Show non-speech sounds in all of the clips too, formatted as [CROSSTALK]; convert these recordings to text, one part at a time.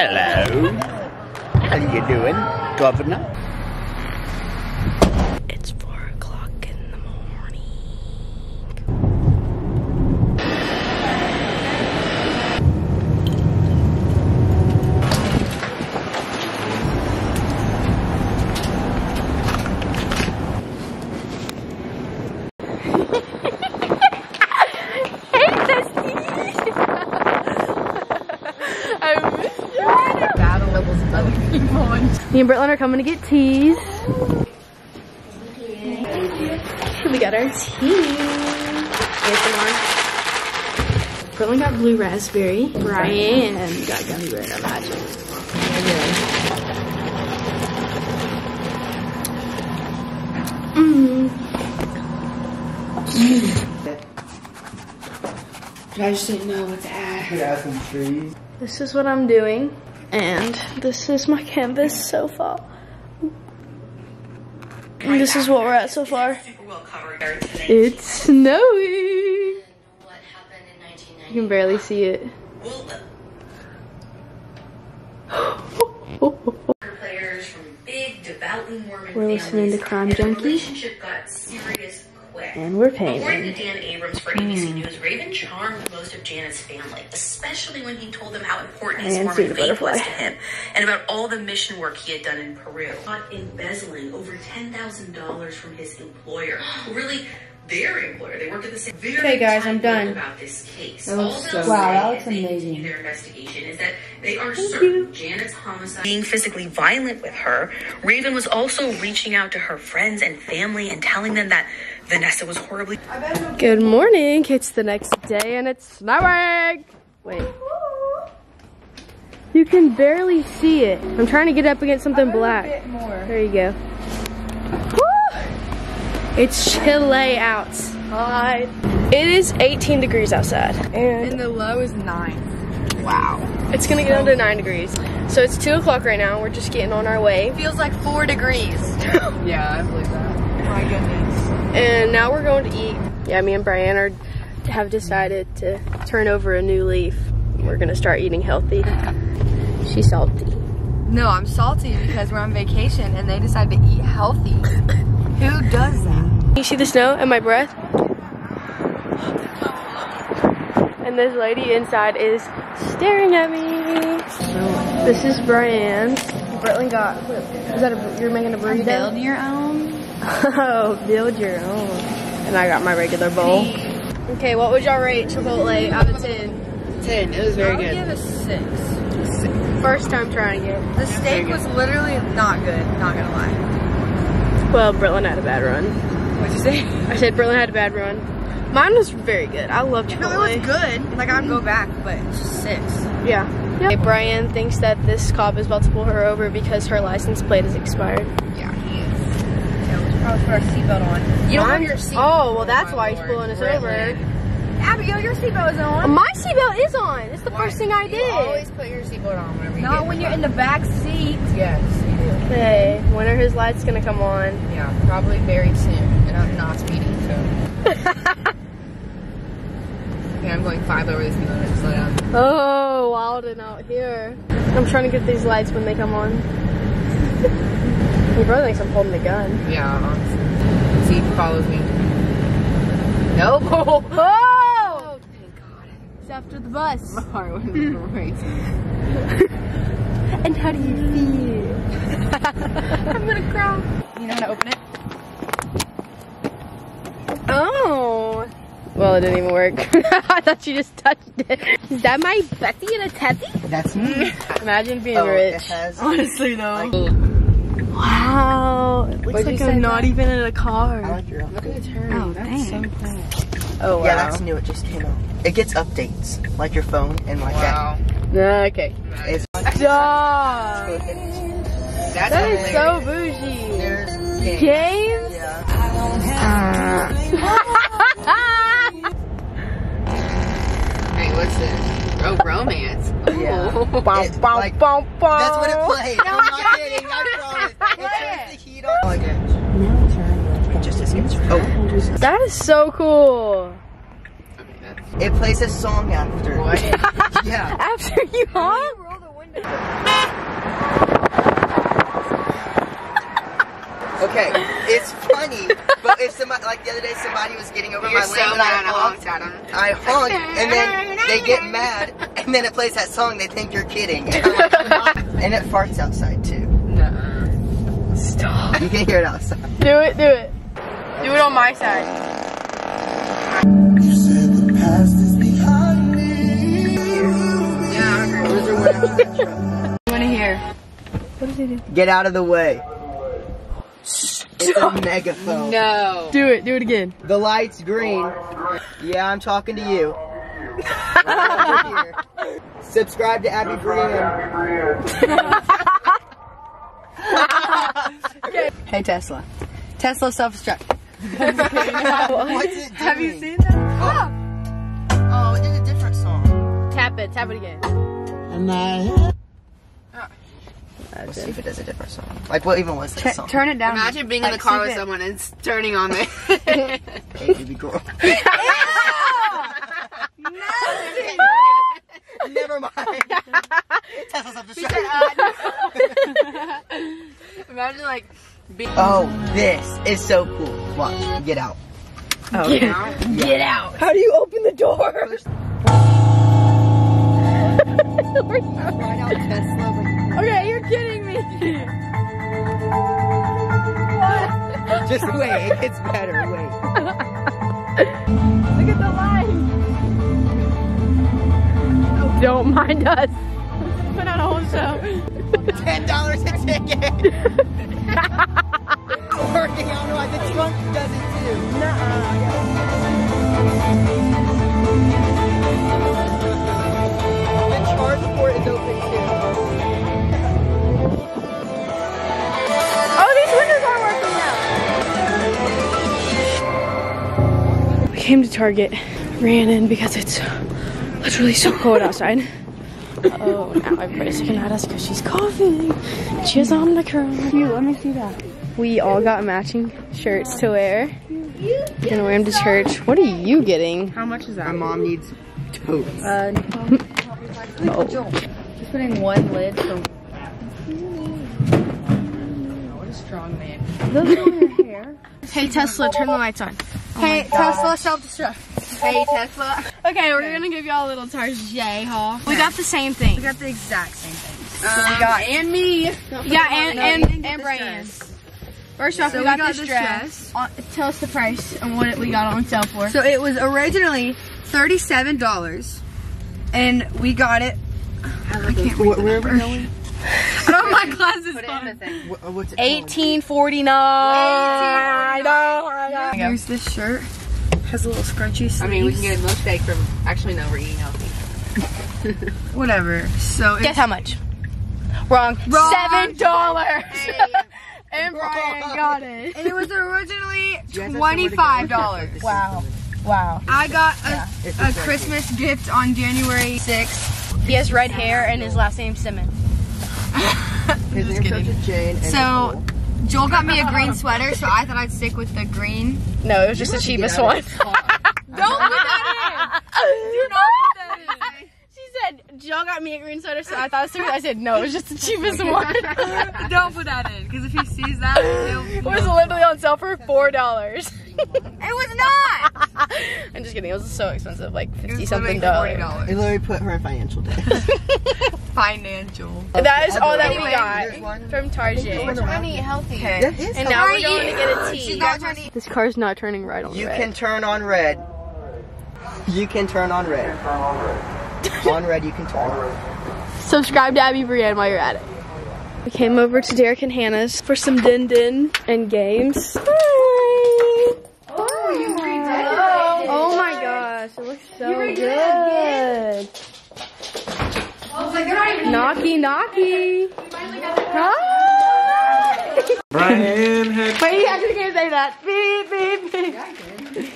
Hello. How are you doing, Governor? It's four o'clock in the morning. battle levels with other people and and Britlin are coming to get teas. We got our tea. ASMR. Britlin got blue raspberry. Brian got gummy bear, imagine. Mm. I just didn't know what to add. This is what I'm doing, and this is my canvas so far. And this is what we're at so far. It's snowy. You can barely see it. players from big, devoutly Mormon We're listening to Crime Junkie. And we're According to painting. Dan Abrams for ABC News, Raven charmed most of Janet's family, especially when he told them how important his And see Mormon faith was to him and about all the mission work he had done in Peru. Caught embezzling over $10,000 from his employer, [GASPS] really their employer. They worked at the same. Very Okay, guys, I'm done. About this case. That looks so. Wow, say that looks amazing. continue Their investigation is that they are certain Janet's homicide, being physically violent with her. Raven was also reaching out to her friends and family and telling them that Vanessa was horribly Good morning. It's the next day and it's snowing. Wait. You can barely see it. I'm trying to get up against something black. There you go. Woo! It's chilly outside. It is 18 degrees outside. And And the low is nine. Wow. it's gonna get under 9 degrees. So it's 2 o'clock right now. We're just getting on our way. Feels like four degrees. [LAUGHS] yeah, I believe that. My goodness. And now we're going to eat. Yeah, me and Brian are have decided to turn over a new leaf. We're gonna start eating healthy. She's salty. No, I'm salty because we're on vacation and they decided to eat healthy. [COUGHS] Who does that? You see the snow and my breath? And this lady inside is staring at me. This is Brian. Britling got, is that a, you're making a burrito? your own. Oh, [LAUGHS] build your own. And I got my regular bowl. Okay, what would y'all rate Chipotle out of 10? 10. It was very good. I would give a six. First time trying it. The steak was literally not good, not gonna lie. Well, Britland had a bad run. What'd you say? I said Britland had a bad run. Mine was very good. I loved Chipotle. No, it was good. Like, I'd go back, but it's just six. Yeah. Okay, Brian thinks that this cop is about to pull her over because her license plate is expired. Yeah, he is. Yeah, we should probably put our seatbelt on. You don't have your seatbelt Oh, well, that's my why he's pulling us Really? over. Abigail, your seatbelt isn't on. My seatbelt is on. It's the first thing I You did. always put your seatbelt on whenever you Not get when you're in the back seat. car. Yes, you do. Hey, when are his lights gonna come on? Yeah, probably very soon. And I'm not speeding, so. [LAUGHS] okay, I'm going five over the speed limit. Slow down. Oh, wilding out here. I'm trying to get these lights when they come on. [LAUGHS] Your brother thinks I'm holding a gun. Yeah, honestly. See if he follows me. Nope. [LAUGHS] Oh! Thank God. It's after the bus. My heart went racing. [LAUGHS] And how do you feel? [LAUGHS] I'm gonna cry. You know how to open it? Oh. Well, it didn't even work. I thought you just touched it. Is that my Betsy and a Tessie? That's me. Imagine being Oh, it rich. has. Honestly, though. Wow. It looks What'd like I'm not Brian? even in a car. I like your Look at the turn. Oh, That's dang. so cool. Oh, wow. Yeah, that's new. It just came out. It gets updates, like your phone and like that. Wow. Ah, okay. that. It's Stop. That's That is so bougie. there's games. James? Yeah. Uh. Hey, what's this? Oh, romance. Yeah. Oh. Bum, It- bum, like, bum, bum. That's what it plays. I'm not kidding oh. That is so cool. It plays a song after. [LAUGHS] yeah. After you honk? [LAUGHS] okay, it's funny, but if somebody, like the other day, somebody was getting over You're my so and I honked at. I and then they get [LAUGHS] mad, and then it plays that song. They think you're kidding, and it farts outside too. Nuh-uh. [LAUGHS] Stop. You can hear it outside. Do it, do it. Do it on my side. Yeah, I want to hear. What does he do? Get out of the way. It's a [LAUGHS] megaphone. No. Do it, do it again. The light's green. Yeah, I'm talking to you. [LAUGHS] Right over here. Subscribe to Abby Breanne. [LAUGHS] Hey Tesla. Tesla self-destruct. [LAUGHS] What's it doing? Have you seen that? Oh, oh it did a different song. Tap it, tap it again. Let's see if it does a different song. Like, what even was that song? Turn it down. Imagine being in the car with it. someone and it's turning on there. Hey, baby girl. [LAUGHS] [LAUGHS] Never mind. [LAUGHS] Tesla's up the uh, [LAUGHS] Imagine like being. Oh, this is so cool. Watch, get out. Oh, Get out. How do you open the door? Right out Tesla. okay, you're kidding me. Just wait, it gets better. Wait. Look at the line. Don't mind us. Put on a whole show. Ten dollars a ticket. [LAUGHS] Working on why the trunk does it too. The charge port is open too. Oh, these windows aren't working now. We came to Target, ran in because it's literally so cold outside. Oh, now everybody's looking at us because she's coughing. She has Omicron. You, let me see that. We all got matching shirts to wear. Gonna wear them to church. What are you getting? How much is that? My mom needs totes. Uh, oh. Just putting one lid for. What a strong man. [LAUGHS] Hey Tesla, turn the lights on. Hey Tesla self-destruct. Hey Tesla. Okay, we're gonna give y'all a little Target haul. We got the same thing. We got the exact same thing. Um, we got and me. Yeah, and No, and, we didn't get and the Brian. First off, So we we got, got this this dress. Uh, tell us the price and what it, we got on sale for. So it was originally thirty-seven dollars, and we got it. I can't read Where are we going? [LAUGHS] oh, my glasses Put it in the thing. What- uh, What's it Eighteen forty nine. I know. I know. Here's this shirt. Has a little scrunchy sleeves. I mean, we can get a milkshake from. Actually, no, we're eating healthy. [LAUGHS] whatever. So it's Guess how much? Wrong. Wrong. Seven dollars. [LAUGHS] and Brian got it. and it was originally guys have somewhere to go? twenty-five dollars. Wow. Wow. I got a, It's a Christmas gift on January sixth. He has red hair and his last name Simmons. His name starts with Jane So Joel got me a green sweater, so I thought I'd stick with the green. No, it was just the cheapest one. of this car. Don't put that in. Do not put that in. [LAUGHS] She said, Joel got me a green sweater, so I thought it was stupid. I said, no, it was just the cheapest one. [LAUGHS] Don't put that in, because if he sees that, [LAUGHS] it was literally on sale for $4. it was not. I'm just kidding. It was so expensive, like 50 something literally dollars. It literally put her in financial debt. Financial. That is all that we got there's one. from Target. trying to eat healthy. Okay. And now we're going to get a tea. not trying to eat. This car's not turning right on You red. can turn on red. You can turn on red. on red, you can turn. On. red. Subscribe to Abby Breanne while you're at it. We came over to Derek and Hannah's for some din din and games. Oh, oh my gosh, it looks so good. Knocky knocky. Hi. Brian had. Wait, you actually can't say that. Beep, beep, beep.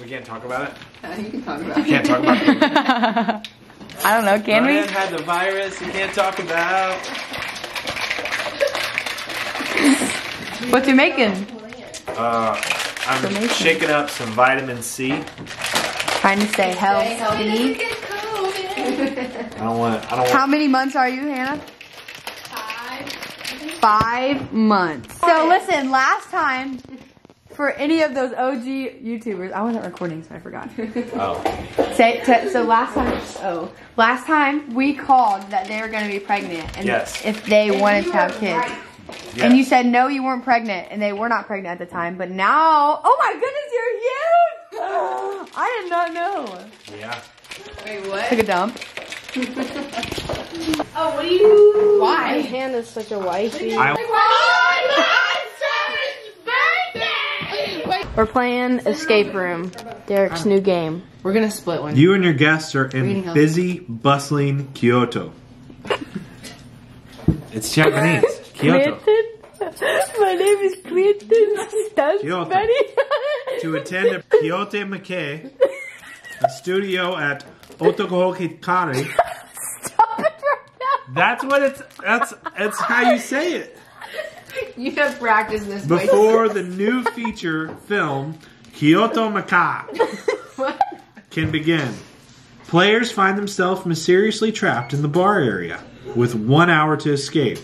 We can't talk about it. You can talk about We can't talk about it. [LAUGHS] I don't know, can we? Brian had the virus. We can't talk about. What's he making? Uh, I'm shaking up some vitamin C. Trying to stay healthy. I don't want. I don't How many months are you, Hannah? five months. So listen, last time, for any of those OG YouTubers, I wasn't recording, so I forgot. Oh. Say, t- so last time, oh, last time we called that they were going to be pregnant, and Yes. if they wanted to have kids, Yeah. and you said no, you weren't pregnant, and they were not pregnant at the time, but now, oh my goodness, you're huge! [GASPS] I did not know. Yeah. Took a dump. [LAUGHS] Oh, what do you? Why? My hand is such a wifey. I, oh, We're playing escape room. Derek's new game. We're gonna split one. you and your guests are in busy, bustling Kyoto. It's Japanese. [LAUGHS] Kyoto. My name is Clinton. That's Kyoto. funny. To attend [LAUGHS] a Kyoto Make, a studio at Otokohikari. [LAUGHS] Stop it right now. That's what it's. That's that's how you say it. [LAUGHS] You have practiced this. Before [LAUGHS] the new feature film Kyoto Maka can begin, players find themselves mysteriously trapped in the bar area with one hour to escape.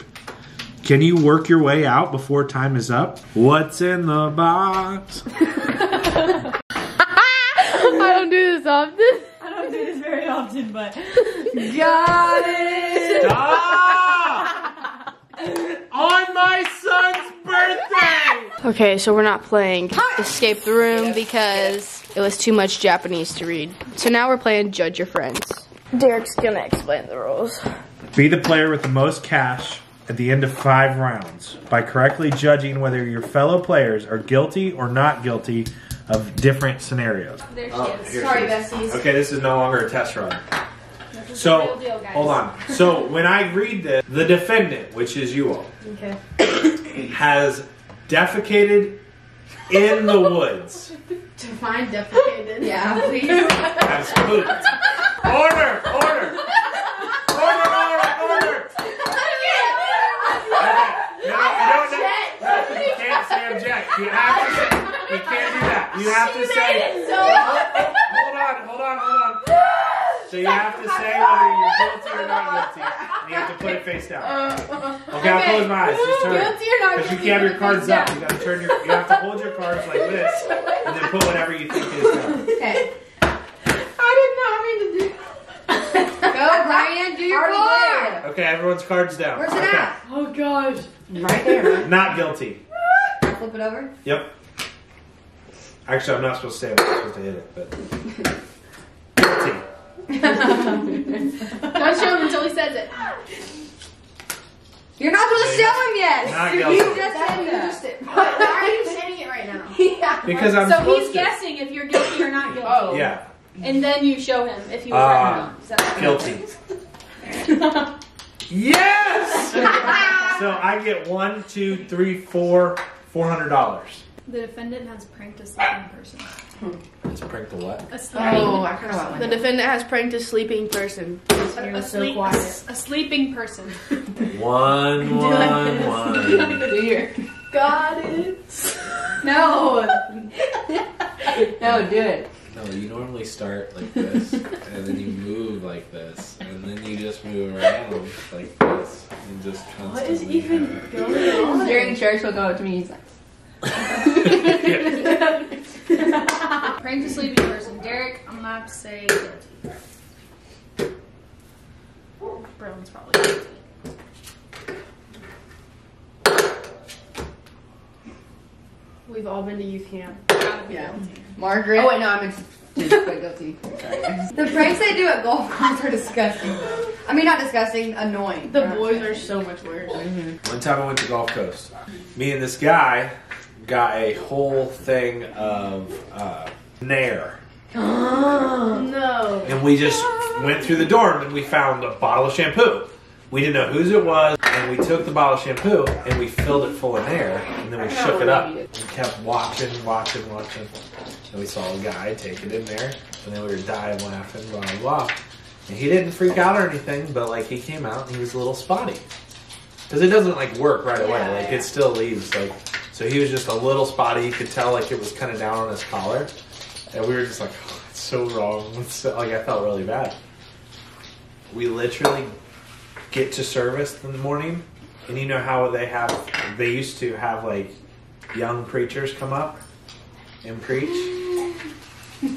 Can you work your way out before time is up? What's in the box? I don't do this often. I don't do this very often, but [LAUGHS] Got it! Stop! On my son's birthday! Okay, so we're not playing Escape the Room because it was too much Japanese to read. So now we're playing Judge Your Friends. Derek's gonna explain the rules. Be the player with the most cash at the end of five rounds by correctly judging whether your fellow players are guilty or not guilty of different scenarios. There she oh, is. Sorry, besties. Okay, this is no longer a test run. So, hold on. So, when I read this, the defendant, which is you all, Okay. [COUGHS] has defecated in the woods. [LAUGHS] Define defecated. yeah, [LAUGHS] please. Has pooped. Order! Order! Order! Order! Order! Okay. No, you don't know. You can't say object. You have to say. You can't do that. You have to say. Hold on, hold on, hold on. So you have to say whether you're guilty or not guilty. And you have to put it face down. Uh, okay, I'll close my eyes. Just turn. Guilty or not Because you guilty, can't have your cards up. down. You gotta turn your. You have to hold your cards like this, and then put whatever you think is down. Okay. I did not mean to do Go, Brian. Do your card. Okay, everyone's cards down. Where's it okay. at? Oh gosh. Right there. Not guilty. Flip it over. Yep. Actually, I'm not supposed to say it. I'm supposed to hit it, but. Guilty. Don't show him until he says it. You're not supposed to show him yet. Not you guilty. just said that. Why are you saying it right now? [LAUGHS] yeah. Because I'm So supposed he's to. guessing if you're guilty or not guilty. Oh. Yeah. And then you show him if he was Uh, right or not. Guilty. yes! [LAUGHS] so I get one, two, three, four, four hundred dollars. The defendant has pranked a sleeping person. Hmm. It's pranked the what? A sleeping, Oh, I kind of The defendant has pranked a sleeping person. a, a, sleep, a sleeping person. [LAUGHS] One, [LAUGHS] one, one. Do your. Got it. [LAUGHS] No. no, do it. No, you normally start like this, and then you move like this, and then you just move around like this, and just constantly. What is even going on? During church, he'll go up to me. He's like, Pranked a sleeping person. Derek, I'm gonna have to say guilty. Brown's probably guilty. We've all been to youth camp. Yeah. guilty. Margaret. Oh wait, no, I meant to quit guilty. Sorry. The pranks they do at golf carts are disgusting. I mean, not disgusting, annoying. The boys are so much worse. Mm-hmm. One time I went to Gulf Coast. Me and this guy got a whole thing of uh, Nair. [GASPS] No. And we just went through the dorm and we found a bottle of shampoo. We didn't know whose it was, and we took the bottle of shampoo and we filled it full of Nair, and then we shook it up. We kept watching, watching, watching. And we saw a guy take it in there, and then we were dying laughing, blah, blah, blah. And he didn't freak out or anything, but like he came out and he was a little spotty. Because it doesn't like work right away, like it still leaves. Like, so he was just a little spotty. You could tell like it was kind of down on his collar. And we were just like, oh, it's so wrong. It's so, like I felt really bad. We literally get to service in the morning, And you know how they have, they used to have like young preachers come up and preach? he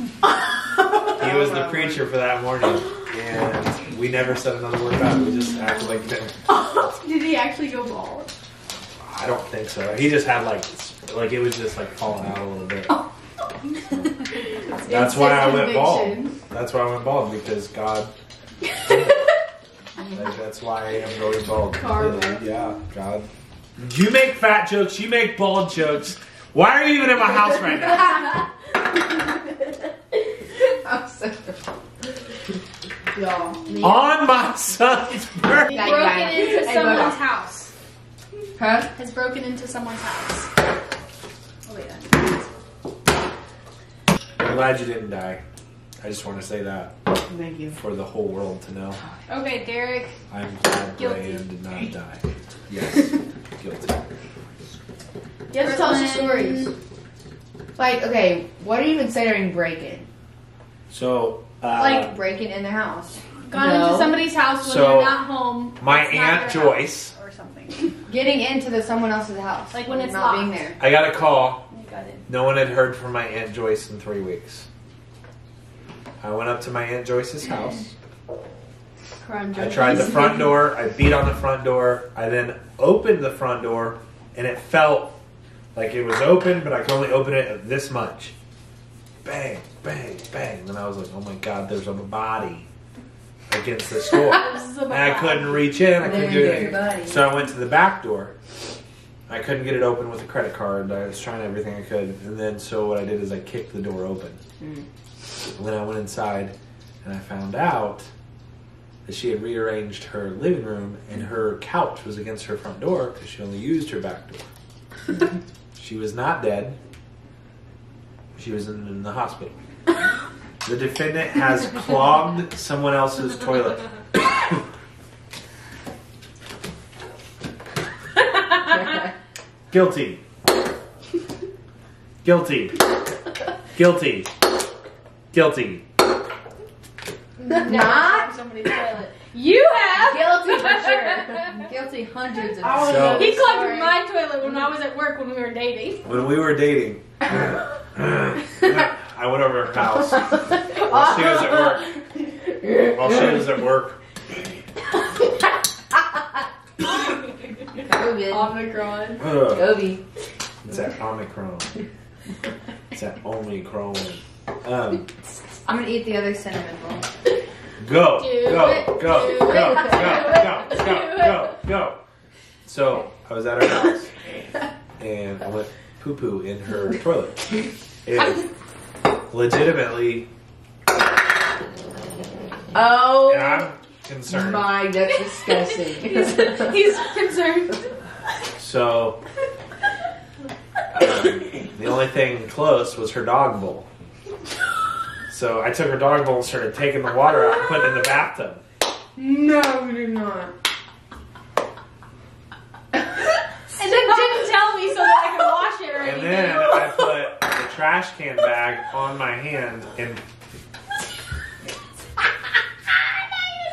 was the preacher for that morning. And we never said another word about it. We just acted like. [LAUGHS] Did he actually go bald? I don't think so. He just had like, like it was just like falling out a little bit. Oh. That's why I went bald. That's why I went bald because God. [LAUGHS] like, that's why I am going bald. Karma. Yeah, God. You make fat jokes. You make bald jokes. Why are you even in my house right now? [LAUGHS] I'm so Y'all. On my son's birthday. He's broken into someone's house. Huh? Has broken into someone's house. Oh wait. I'm glad you didn't die. I just want to say that Thank you. for the whole world to know. Okay, Derek. I'm glad Guilty. Brian did not die. Yes, [LAUGHS] guilty. You have to tell us the stories. Like, okay, what do you even say during break-in? So, uh, Like- Breaking in the house. Gone No. into somebody's house when So, they're not home. my aunt their house Joyce. Or something. Getting into the someone else's house. Like when it's not being there. I got a call. You got it. No one had heard from my aunt Joyce in three weeks. I went up to my aunt Joyce's house. I tried the front [LAUGHS] door. I beat on the front door. I then opened the front door, and it felt like it was open, but I could only open it this much. Bang, bang, bang. And I was like, "Oh my God, there's a body against [LAUGHS] this door." and I couldn't reach in. I couldn't do anything. So I went to the back door. I couldn't get it open with a credit card. I was trying everything I could, and then so what I did is I kicked the door open. And then I went inside, and I found out that she had rearranged her living room, and her couch was against her front door because she only used her back door. [LAUGHS] she was not dead. She was in, in the hospital. [LAUGHS] The defendant has [LAUGHS] clogged someone else's toilet. [LAUGHS] Guilty. Guilty. Guilty. Guilty. Not Somebody's toilet. You have. guilty for sure. [LAUGHS] guilty hundreds of Oh, So- he clogged my toilet when I was at work when we were dating. When we were dating, I went over to her house while she was at work. While she was at work, COVID. Omicron. ugh, Gobi. it's that Omicron. It's that Omicron. Um, I'm gonna eat the other cinnamon roll. go, Do go, it, go, go, it, go, do go, go, go, go. So I was at her house, and I went poo poo in her toilet. And legitimately, Oh and I'm concerned. my, that's disgusting. [LAUGHS] He's concerned. So um, the only thing close was her dog bowl. So I took her dog bowl and started taking the water out and putting it in the bathtub. no, we did not. And then didn't tell me so that I could wash it or And anything. then I put the trash can bag on my hand and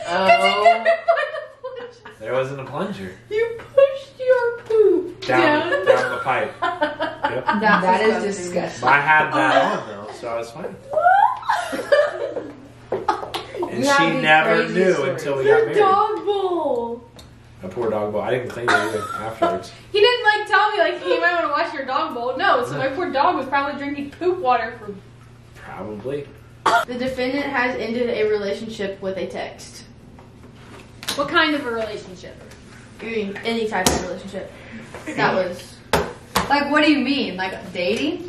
Oh. there wasn't a plunger You pushed your poop down down. down the pipe. [LAUGHS] Yep. That's that is disgusting. I had that on though, so I was fine. [LAUGHS] And You she never knew stories. until we got married. Dog bowl. A poor dog bowl. I didn't clean it either afterwards. [LAUGHS] He didn't like tell me like, hey, you might want to wash your dog bowl. No, so my poor dog was probably drinking poop water from. Probably. The defendant has ended a relationship with a text. What kind of a relationship? I mean, any type of relationship. That was, Like, what do you mean? Like dating?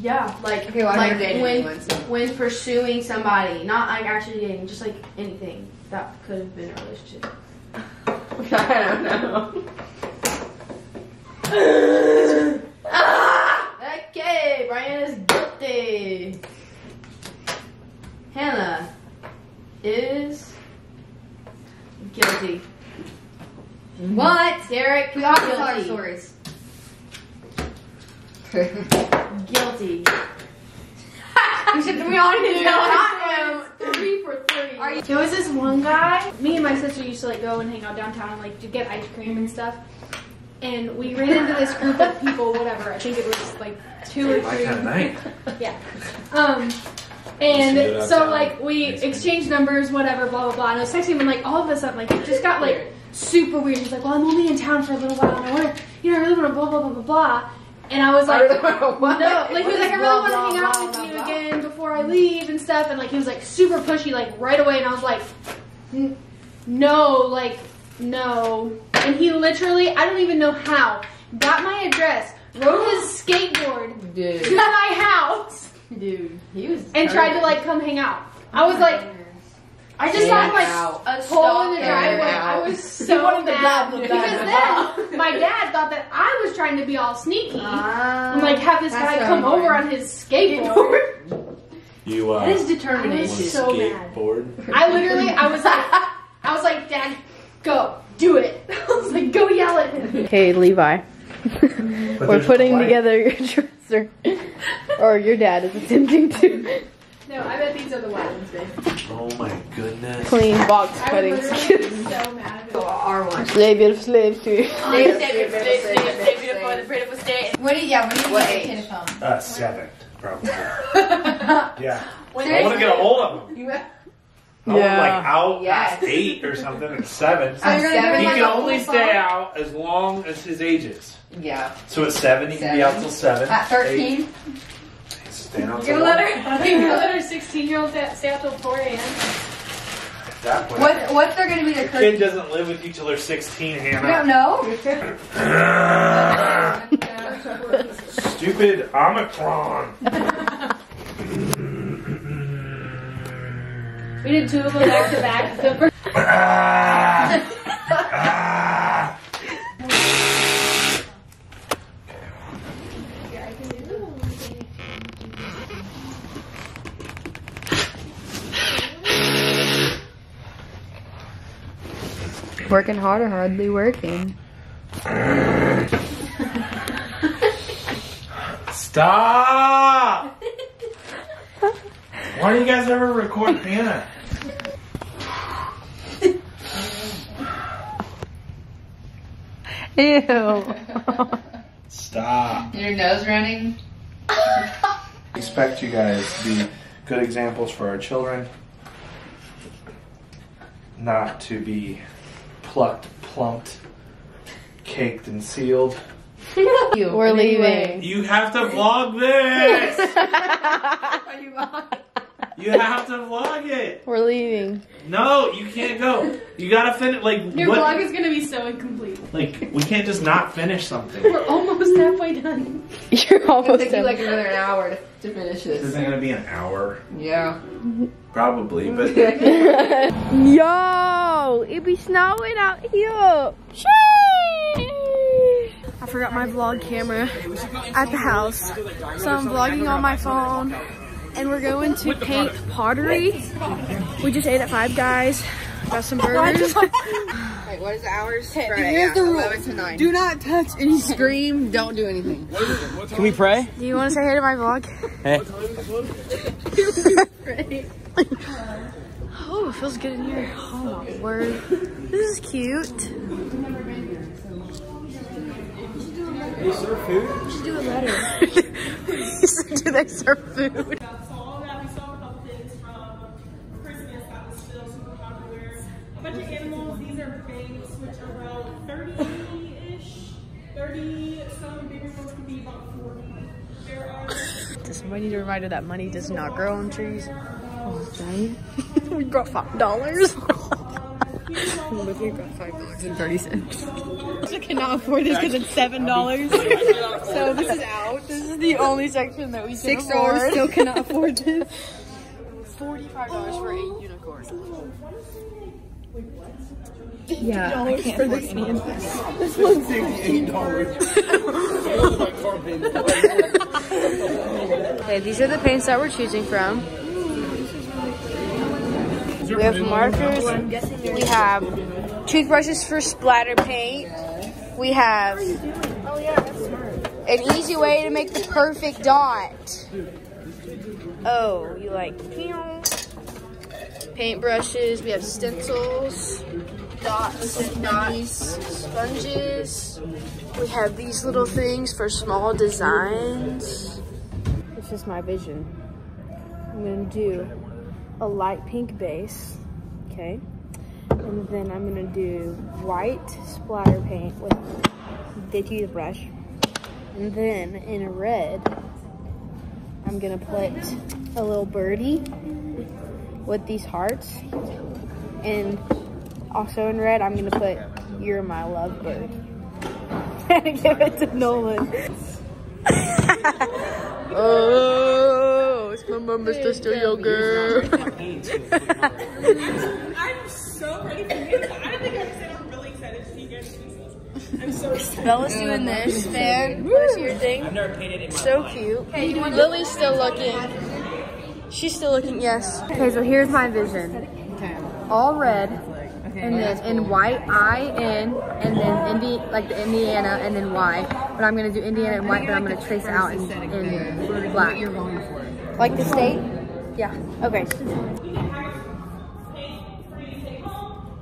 yeah, like, Okay, well, like never when, anyone, so- when pursuing somebody, not like actually dating, just like anything that could have been a relationship. [LAUGHS] I don't know. Okay, Brian is guilty. Hannah is guilty. What? Derek, We all tell our stories. Guilty. we [LAUGHS] should. We all need to I stories. am three for three. There was this one guy. Me and my sister used to like go and hang out downtown and like to get ice cream and stuff. And we ran into this group of people, whatever. I think it was like two or three. kind of night. [LAUGHS] Yeah. Um, and so like we exchanged numbers, whatever, blah blah blah. And I was texting him and like all of a sudden like it just got like super weird. He's like, well, I'm only in town for a little while and I want to, you know, I really want to blah blah blah blah blah. And I was like, [LAUGHS] no, like he was like, I really want to hang out with you again before I leave and stuff. And like he was like super pushy like right away. And I was like, no, like no. And he literally, I don't even know how, got my address, rode his skateboard Dude. to my house dude, he was. and tried to like come hang out. I was like, I just saw him like a hole in the driveway. I was [LAUGHS] so wanted the mad blah, blah, because then my dad thought that I was trying to be all sneaky and like have this That's guy so come over on his skateboard. [LAUGHS] You uh, That is I was determination. so mad. skateboard. I literally, I was like, I was like, Dad, go do it. I was like, go yell at him. Hey, Levi. We're putting no together your dresser. or your dad is attempting to No, I bet these are the white ones, babe. Oh my goodness. clean box I cutting was literally skills. so mad at him. R one. Slave your slave to What do you? Yeah. When do you What get a age? kid a phone? Uh, seven, probably. [LAUGHS] yeah. I want to get a hold of him. I want Yeah. like out Yes. past eight or something at seven. So you're gonna give He like can only full stay phone? out as long as his age is. Yeah. So at seven, he can be out till seven. At thirteen. Eight, he's staying out You're till let her, you're let her 16 year old stay out till 4 a.m. At What? What's there gonna be the kid curfew? doesn't live with you till they're 16, You don't Hannah. know. [LAUGHS] Stupid Omicron. [LAUGHS] We did two of them back to back. The first. Working hard or hardly working. Stop! Why do you guys ever record [LAUGHS] Hannah? Ew. Stop. Your nose running. expect you guys to be good examples for our children, not to be plucked, plumped, caked, and sealed. We're leaving. You have to vlog this! [LAUGHS] You have to vlog it! We're leaving. No, you can't go. You gotta finish. Like, Your what? vlog is gonna be so incomplete. Like, we can't just not finish something. We're almost halfway done. [LAUGHS] You're almost. It'll almost take you like another hour to, to finish This this. isn't gonna be an hour, Yeah. probably, but [LAUGHS] Yo, it be snowing out here. Sheesh. I forgot my vlog camera at the house, so I'm vlogging on my phone. And we're going to paint pottery. We just ate at Five Guys. Got some burgers. [LAUGHS] Wait, what is the hours? Friday, here's yeah, the rule. 11 to 9. Do not touch and [LAUGHS] scream. Don't do anything. Can we pray? Do you want to say hey to my vlog? Hey. [LAUGHS] Oh, it feels good in here. Oh my word. This is cute. You serve food? We should do a letter. do they serve food? 30, some bigger ones could be about 40. There are Does somebody need a reminder that money does not grow on trees? Oh, we got five dollars. We got five dollars [LAUGHS] and thirty cents. I cannot afford this because it's seven dollars. [LAUGHS] so this is out. This is the only section that we can Six dollars still cannot [LAUGHS] afford this. Forty-five dollars for a unicorn. Yeah, I can't afford any of [LAUGHS] this. Okay, these are the paints that we're choosing from. We have markers. We have toothbrushes for splatter paint. We have an easy way to make the perfect dot. Oh, you like paintbrushes. We have stencils, dots and dots, sponges. We have these little things for small designs. This is my vision. I'm gonna do a light pink base, okay? And then I'm gonna do white splatter paint with the toothbrush. And then in red, I'm gonna put a little birdie with these hearts. And also in red, I'm gonna put You're My Love Bird. and [LAUGHS] give it to Nolan. [LAUGHS] oh, it's my mama's sister yogurt. I'm so ready for you. I don't think I said I'm really excited to see you guys. I'm so excited. Bella's doing this, fan. Wanna your thing? I've never painted it. So cute. Lily's still looking. She's still looking, yes. Okay, so here's my vision. All red, and then in white, I in, and then Indi like the Indiana, and then Y. But I'm gonna do Indiana and white, but I'm gonna trace it out in, in black. Like the state? Yeah. Okay.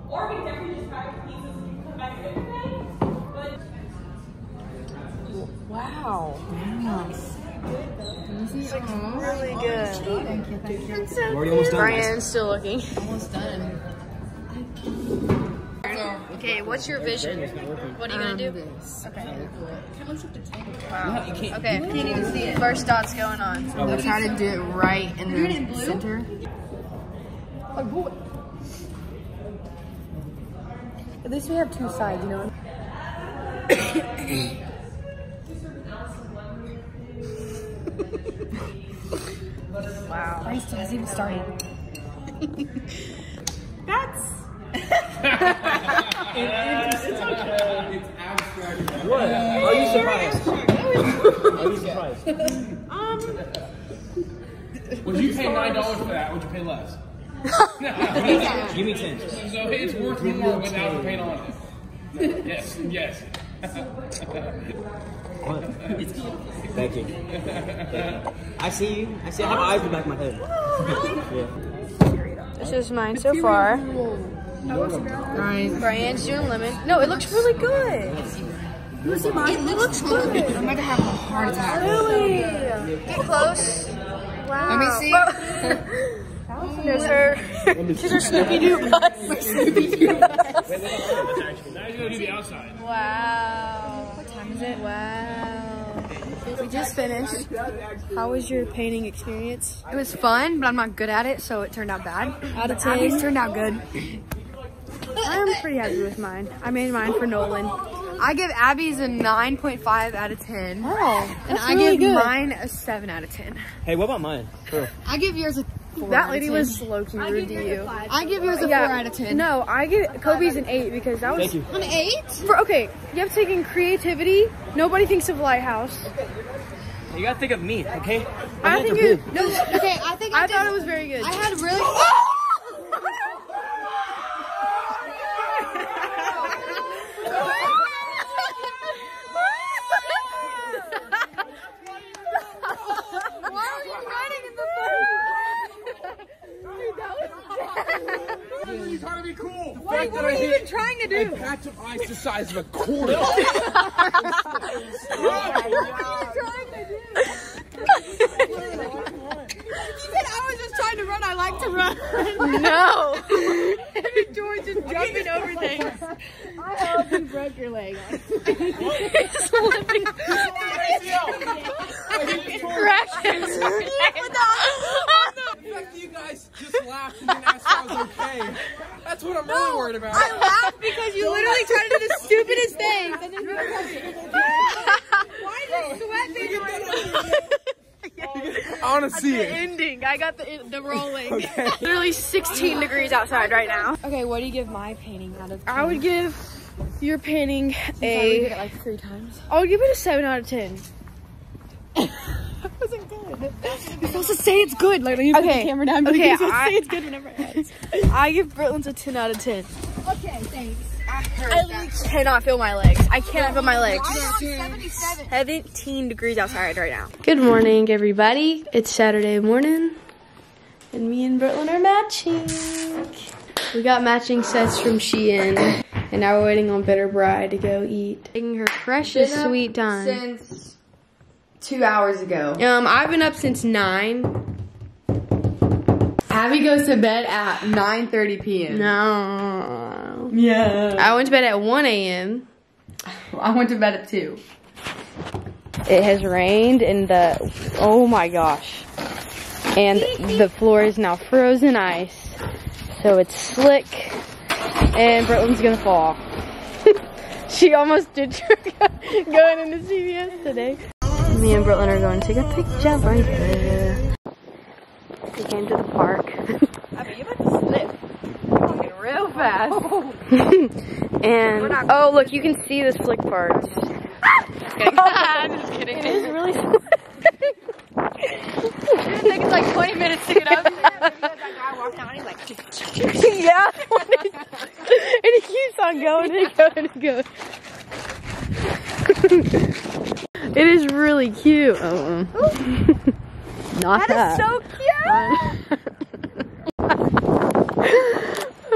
Or we can definitely just buy pieces and come back and But Wow. Really good. Thank you, thank you. Brian's still looking. Almost done. Okay, what's your vision? What are you gonna um, do? Okay. Wow. Okay. Can't even see it. First dot's going on. I'm trying to do it right in the center. At least we have two sides, you know. [COUGHS] Wow. Still hasn't even started. [LAUGHS] What? Are you surprised? Are you surprised? um Would you pay nine dollars for that? Would you pay less? [LAUGHS] Give me ten. So it's worth more without the paint on it. Yes, yes. What? Thank you. I see you. I see. I have eyes in the back of my head. yeah. This is mine so far. Brian's doing lemon. No, it looks really good. You see mine? It looks good. I'm gonna have a heart attack. Really? Get close. Wow. Let me see. There's [LAUGHS] her. She's her Snoopy Doo [LAUGHS] bus. Snoopy Doo bus. Now you're gonna do the outside. Wow. What time is it? Wow. We just finished. How was your painting experience? It was fun, but I'm not good at it, so it turned out bad. Out of Abby's 10? turned out good. I'm pretty happy with mine. I made mine for Nolan. I give Abby's a 9.5 out of 10. Oh, and I really give good. mine a 7 out of 10. Hey, what about mine? Bro. I give yours a 4 That out lady 10. was low-key rude to you. I give yours a 4 out of 10. No, I give Kobe's an 8 because that was... Thank you. An 8? For, okay, you have to take in creativity. Nobody thinks of Lighthouse. You gotta think of me, okay? I think you... No, okay, I think I, I did- thought it was very good. I had really... [LAUGHS] Why are you running in the You're trying to be cool. The What fact were you even trying to do? a patch of ice the size of a quarter. [LAUGHS] [LAUGHS] What were you trying to do? You said I was just trying to run. I like to run. No. George just jumping over things. I hope you broke your leg. [LAUGHS] Crashes. The fact that you guys just laughed and didn't ask if I was okay. That's what I'm really worried about. I laughed because you literally tried to do the stupidest things. And then you Why is sweat I want to see it. ending. I got the the rolling. okay. Literally 16 degrees outside right now. Okay, what do you give my painting out of 10? I would give your painting I did it a. like three times. I would give it a 7 out of 10. [LAUGHS] [LAUGHS] That wasn't good. You're supposed to say it's good. Like, you put the Okay, camera down, but okay, you're supposed to I- say it's good whenever it ends. [LAUGHS] I give Britland's a 10 out of 10. Okay, thanks. I I literally cannot feel my legs. I cannot feel my legs. 77. 17 degrees outside right now. Good morning, everybody. It's Saturday morning. And me and Brooklyn are matching. We got matching sets from Shein. And now we're waiting on Bitter Bride to go eat. Taking her precious sweet time. Since two hours ago. Um, I've been up since 9. Abby goes to bed at 9.30 p.m. No. Yeah. I went to bed at 1 a.m. I went to bed at 2. It has rained and the, oh my gosh. And the floor is now frozen ice. So it's slick and Brooklyn's gonna fall. [LAUGHS] she almost did going into CVS today. Me and Brooklyn are going to take a picture right here. We came to the park. Real fast. [LAUGHS] and, oh look, you can see the slick parts. [LAUGHS] [LAUGHS] Just kidding. It is really slick. It takes like 20 minutes to get up. yeah. and he keeps on going and going and going. It is really cute. Uh-uh. [LAUGHS] Not that. That is so cute. Um,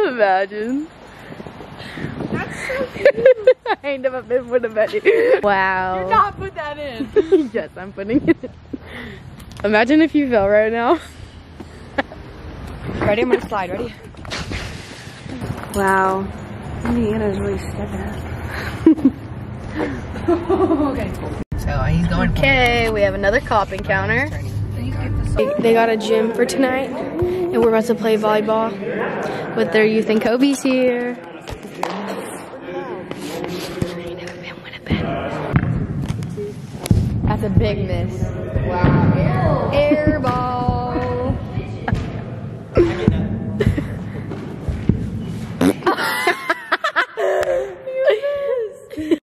[LAUGHS] imagine. That's so [LAUGHS] cute. I ain't never been with a baby. Wow. Do not put that in. yes, I'm putting it in. Imagine if you fell right now. Ready? I'm gonna slide. Ready? Wow. Indiana's really stepping up. okay. So he's going. Okay, we have another cop encounter. They, got a gym for tonight, and we're about to play volleyball with their youth and Kobe's here. That's a big miss. Wow. Air ball. Dude,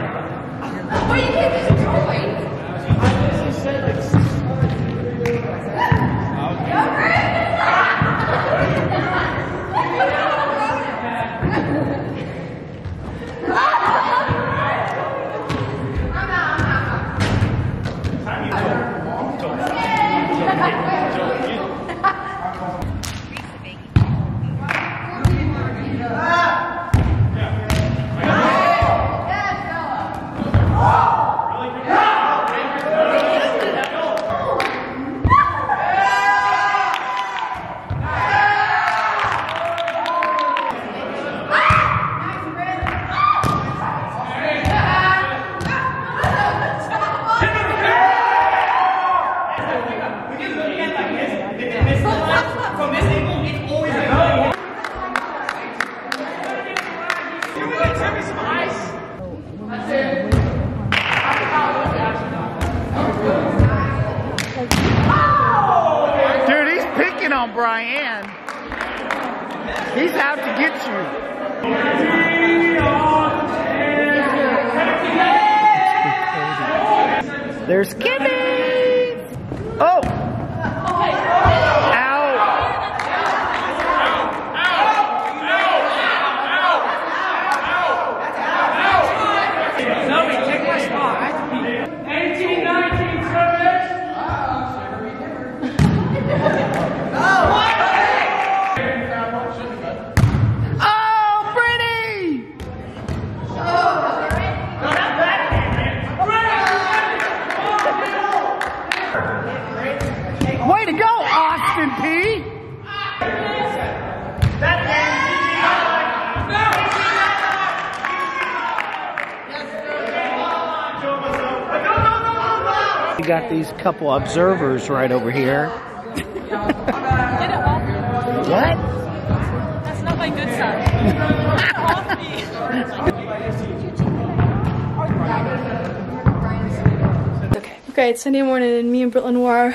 picking on Brian. He's out to get you. There's Kimmy. Oh. Ow. Oh, Brittany! Way to go, Austin P! We got these couple observers right over here. what? That's not my good side. Okay, it's Sunday morning and me and Brooklyn wore our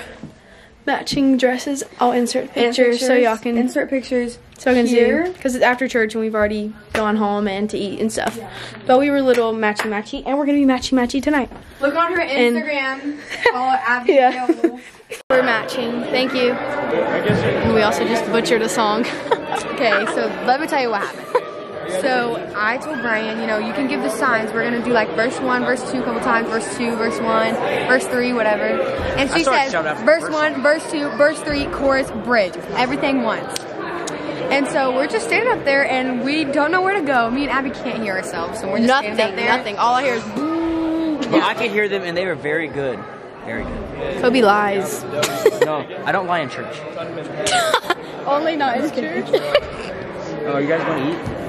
matching dresses. I'll insert pictures, so y'all can insert pictures. so I can here. see because it's after church and we've already gone home and to eat and stuff. But we were little matchy matchy and we're gonna be matchy matchy tonight. Look on her Instagram. Follow [LAUGHS] Abby Yeah. [LAUGHS] We're matching. Thank you. And we also just butchered a song. [LAUGHS] Okay, so let me tell you what happened. So I told Brian, you know, you can give the signs. We're gonna do like verse one, verse two, a couple times, verse two, verse one, verse three, whatever. And she started says verse verse one, verse two, verse three, chorus, bridge, everything once. And so we're just standing up there, and we don't know where to go. Me and Abby can't hear ourselves, so we're just Nothing, standing up there. nothing. All I hear is Yeah, I could hear them, and they were very good. Very good. Kobe lies. No, I don't lie in church. [LAUGHS] Only not in church. Oh, you guys want to eat?